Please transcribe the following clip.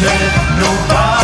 met nobody.